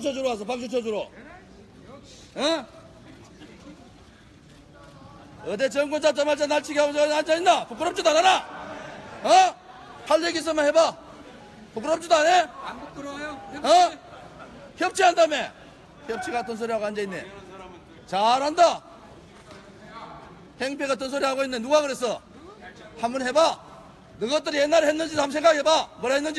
쳐주러 와서 박수 쳐주러. 어? 어디 정권 잡자마자 날치기 하고 앉아있나? 부끄럽지도 않아? 어? 할 얘기 있으면 해봐. 부끄럽지도 않아? 안 부끄러워요? 어? 협치한다며? 협치 같은 소리 하고 앉아있네. 잘한다. 행패 같은 소리 하고 있네. 누가 그랬어? 한번 해봐. 너것들이 옛날에 했는지 한번 생각해봐. 뭐라 했는지.